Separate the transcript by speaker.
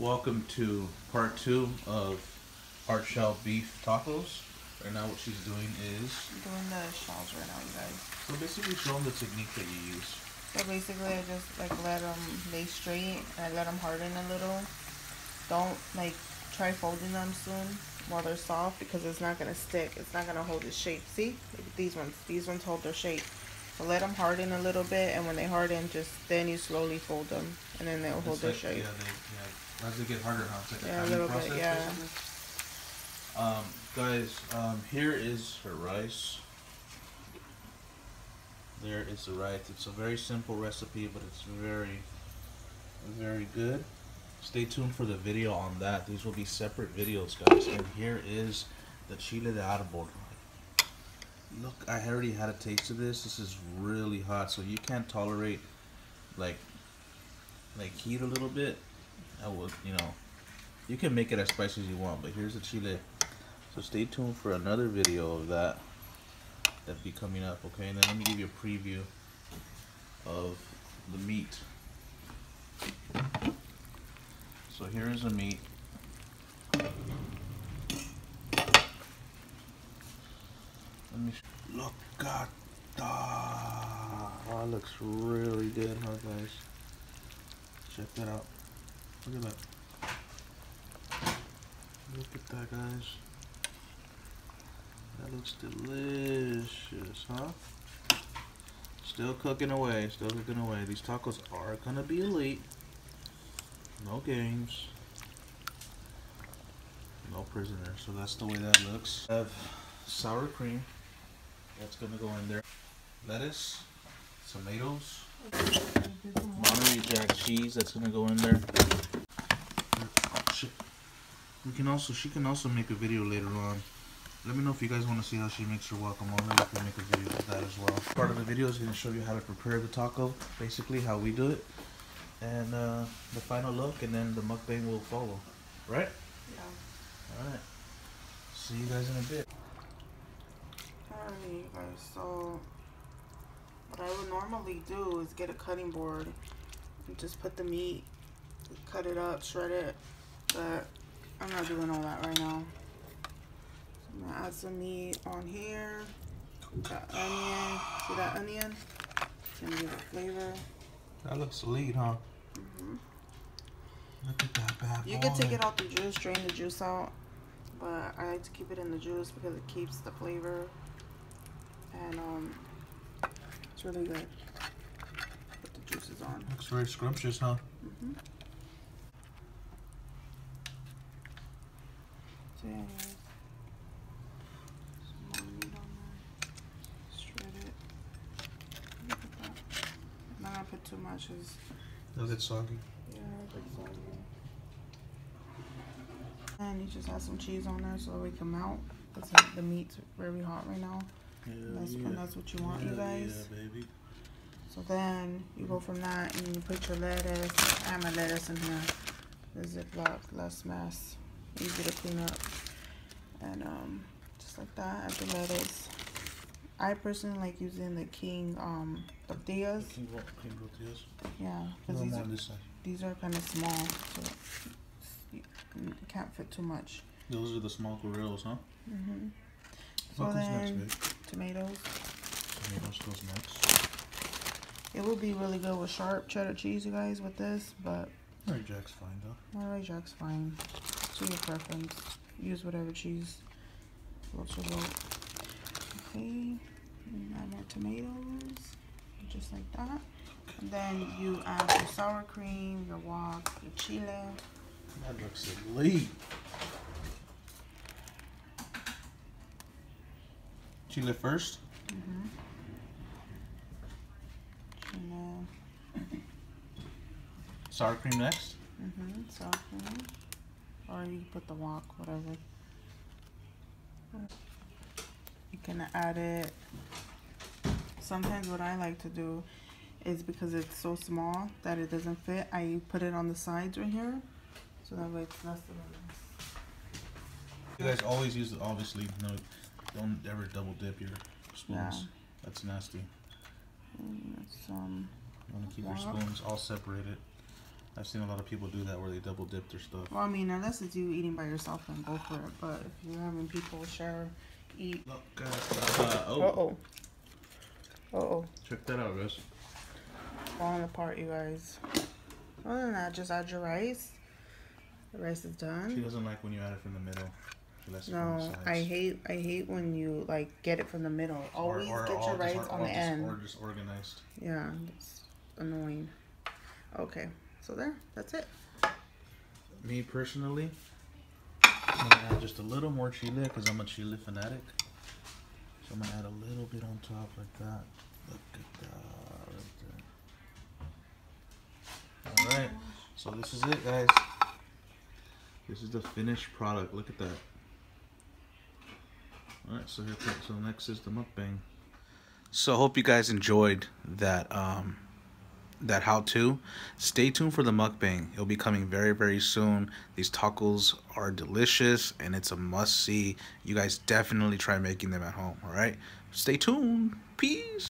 Speaker 1: Welcome to part two of hard shell beef tacos. Right now, what she's doing is
Speaker 2: I'm doing the shells right now, you guys.
Speaker 1: so basically show them the technique that you use.
Speaker 2: So basically, I just like let them lay straight and I let them harden a little. Don't like try folding them soon while they're soft because it's not gonna stick. It's not gonna hold its shape. See, Like these ones, these ones hold their shape. So let them harden a little bit, and when they harden, just then you slowly fold them, and then they'll hold
Speaker 1: It's
Speaker 2: their shape.
Speaker 1: Yeah, they, yeah. As they get harder, huh? It's like
Speaker 2: Yeah, a
Speaker 1: a
Speaker 2: little
Speaker 1: timing
Speaker 2: bit, yeah.
Speaker 1: Um, guys, um, here is her rice. There is the rice. It's a very simple recipe, but it's very, very good. Stay tuned for the video on that. These will be separate videos, guys. And here is the chile de árbol. Look, I already had a taste of this. This is really hot, so you can't tolerate like like heat a little bit. I would, you know, you can make it as spicy as you want. But here's the chile. So stay tuned for another video of that that be coming up. Okay, and then let me give you a preview of the meat. So here is the meat. Let me look at that. Oh, it looks really good, huh, guys? Check that out. Look at that. Look at that, guys. That looks delicious, huh? Still cooking away, still cooking away. These tacos are gonna be elite. No games. No prisoner. So that's the way that looks. have sour cream. That's gonna go in there. Lettuce, tomatoes, Monterey Jack cheese. That's gonna go in there. We can also. She can also make a video later on. Let me know if you guys want to see how she makes her guacamole. We can make a video of that as well. Part of the video is going to show you how to prepare the taco, basically how we do it, and uh, the final look, and then the mukbang will follow. Right?
Speaker 2: Yeah.
Speaker 1: All right. See you guys in a bit.
Speaker 2: Alright, you guys. So, what I would normally do is get a cutting board and just put the meat, cut it up, shred it. But I'm not doing all that right now. So I'm gonna add some meat on here. Got onion. See that onion? It's gonna give it flavor.
Speaker 1: That looks elite, huh?
Speaker 2: hmm
Speaker 1: Look at that bad
Speaker 2: You can take it out the juice, drain the juice out. But I like to keep it in the juice because it keeps the flavor. And um, it's really good. Put the juices on.
Speaker 1: Looks very scrumptious, huh?
Speaker 2: Mm-hmm. So yeah, guys. Some more meat on there. Shred it. Look at that. I'm not gonna put too much, cause
Speaker 1: Does it soggy?
Speaker 2: yeah, it's soggy. And you just add some cheese on there so it can melt. Cause the- the meat's very hot right now. And that's, and that's what you want, you guys.
Speaker 1: Yeah, baby.
Speaker 2: So then you go from that and you put your lettuce. I have my lettuce in here. The Ziploc, less mess. Easy to clean up. And um, just like that, add the lettuce. I personally like using the King um, tortillas.
Speaker 1: King, king tortillas.
Speaker 2: Yeah, because these are,
Speaker 1: on this side.
Speaker 2: these are kind of small, so you can't fit too much.
Speaker 1: Those are the small grills, huh?
Speaker 2: hmm So
Speaker 1: What comes next,
Speaker 2: then
Speaker 1: babe?
Speaker 2: tomatoes.
Speaker 1: Tomatoes goes next.
Speaker 2: It would be really good with sharp cheddar cheese, you guys, with this, but
Speaker 1: Mary Jack's fine though.
Speaker 2: Monterey Jack's fine. To your preference. Use whatever cheese floats your boat. Okay. And add more tomatoes. Just like that. And then you add your sour cream, your guac, your chile.
Speaker 1: That looks elite. Chile first.
Speaker 2: Mm-hmm. Chile.
Speaker 1: Sour cream next.
Speaker 2: Mm-hmm. Sour cream. Or you put the guac, whatever. You can add it. Sometimes what I like to do is because it's so small that it doesn't fit, I put it on the sides right here. So that way it's less of a
Speaker 1: You guys always use obviously no. Don't ever double dip your spoons.
Speaker 2: Yeah.
Speaker 1: That's nasty.
Speaker 2: Mm, um,
Speaker 1: You want to keep your spoons all separated. I've seen a lot of people do that where they double dip their stuff.
Speaker 2: Well, I mean, unless it's you eating by yourself, then go for it. But if you're having people share, eat.
Speaker 1: Look, guys. Uh, oh,
Speaker 2: Uh oh. Uh oh.
Speaker 1: check that out, guys.
Speaker 2: Falling apart, you guys. Other than that, just add your rice. The rice is done.
Speaker 1: She doesn't like when you add it from the middle. She likes it from the
Speaker 2: No. I hate I hate when you like get it from the middle. Always
Speaker 1: or
Speaker 2: get your
Speaker 1: just-
Speaker 2: rice on the
Speaker 1: just-
Speaker 2: end.
Speaker 1: Or just organized.
Speaker 2: Yeah, it's annoying. Okay, so there, that's it.
Speaker 1: Me personally, I'm gonna add just a little more chile because I'm a chile fanatic. So I'm gonna add a little bit on top like that. Look at that right there. All right, so this is it, guys. This is the finished product. Look at that. All right, so here, so next is the mukbang. So I hope you guys enjoyed that. Um, that how to. Stay tuned for the mukbang. It'll be coming very, very soon. These tacos are delicious and it's a must see. You guys definitely try making them at home, all right? Stay tuned. Peace.